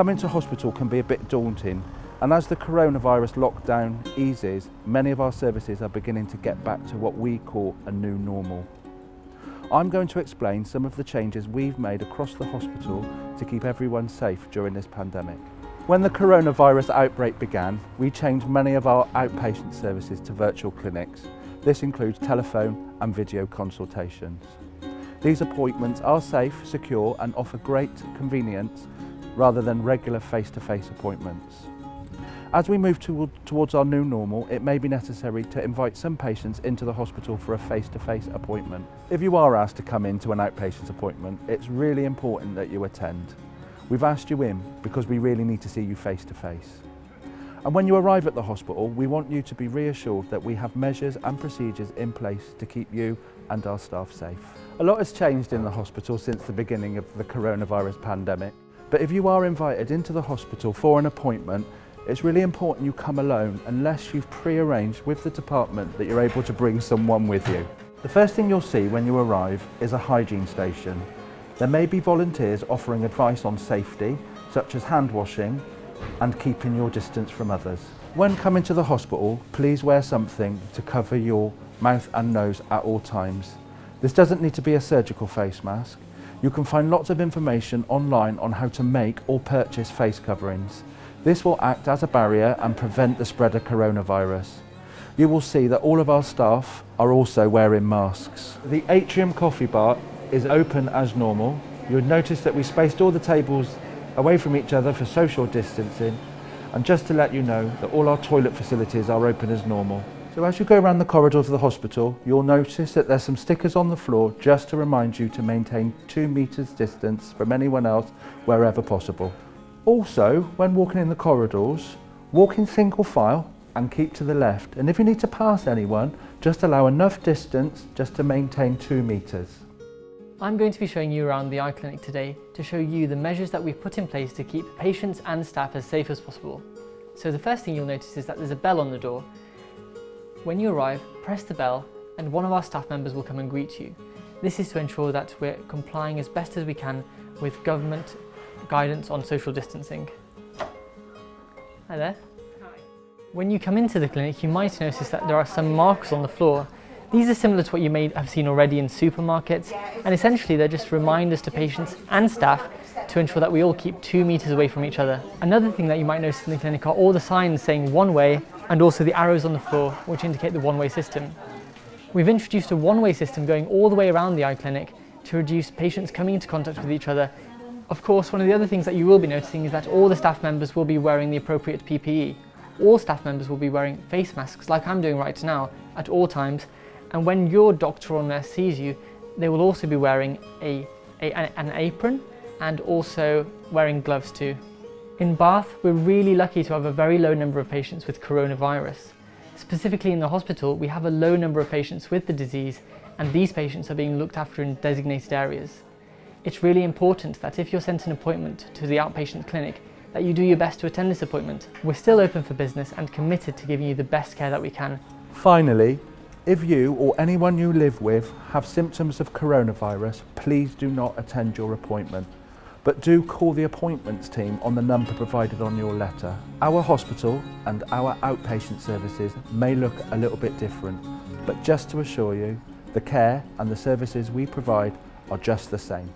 Coming to hospital can be a bit daunting and as the coronavirus lockdown eases, many of our services are beginning to get back to what we call a new normal. I'm going to explain some of the changes we've made across the hospital to keep everyone safe during this pandemic. When the coronavirus outbreak began, we changed many of our outpatient services to virtual clinics. This includes telephone and video consultations. These appointments are safe, secure and offer great convenience rather than regular face-to-face -face appointments. As we move to, towards our new normal, it may be necessary to invite some patients into the hospital for a face-to-face -face appointment. If you are asked to come into an outpatient appointment, it's really important that you attend. We've asked you in because we really need to see you face to face. And when you arrive at the hospital, we want you to be reassured that we have measures and procedures in place to keep you and our staff safe. A lot has changed in the hospital since the beginning of the coronavirus pandemic. But if you are invited into the hospital for an appointment, it's really important you come alone unless you've pre-arranged with the department that you're able to bring someone with you. The first thing you'll see when you arrive is a hygiene station. There may be volunteers offering advice on safety, such as hand washing and keeping your distance from others. When coming to the hospital, please wear something to cover your mouth and nose at all times. This doesn't need to be a surgical face mask. You can find lots of information online on how to make or purchase face coverings. This will act as a barrier and prevent the spread of coronavirus. You will see that all of our staff are also wearing masks. The Atrium Coffee Bar is open as normal. You'll notice that we spaced all the tables away from each other for social distancing and just to let you know that all our toilet facilities are open as normal. So as you go around the corridors of the hospital, you'll notice that there's some stickers on the floor just to remind you to maintain two metres distance from anyone else wherever possible. Also, when walking in the corridors, walk in single file and keep to the left. And if you need to pass anyone, just allow enough distance just to maintain two metres. I'm going to be showing you around the eye clinic today to show you the measures that we've put in place to keep patients and staff as safe as possible. So the first thing you'll notice is that there's a bell on the door. When you arrive, press the bell and one of our staff members will come and greet you. This is to ensure that we're complying as best as we can with government guidance on social distancing. Hi there. Hi. When you come into the clinic, you might notice that there are some marks on the floor. These are similar to what you may have seen already in supermarkets, and essentially they're just reminders to patients and staff to ensure that we all keep two meters away from each other. Another thing that you might notice in the clinic are all the signs saying one way and also the arrows on the floor which indicate the one-way system. We've introduced a one-way system going all the way around the eye clinic to reduce patients coming into contact with each other of course, one of the other things that you will be noticing is that all the staff members will be wearing the appropriate PPE. All staff members will be wearing face masks like I'm doing right now at all times and when your doctor or nurse sees you they will also be wearing a, a, an apron and also wearing gloves too. In Bath we're really lucky to have a very low number of patients with coronavirus. Specifically in the hospital we have a low number of patients with the disease and these patients are being looked after in designated areas. It's really important that if you're sent an appointment to the outpatient clinic that you do your best to attend this appointment. We're still open for business and committed to giving you the best care that we can. Finally, if you or anyone you live with have symptoms of coronavirus, please do not attend your appointment. But do call the appointments team on the number provided on your letter. Our hospital and our outpatient services may look a little bit different, but just to assure you, the care and the services we provide are just the same.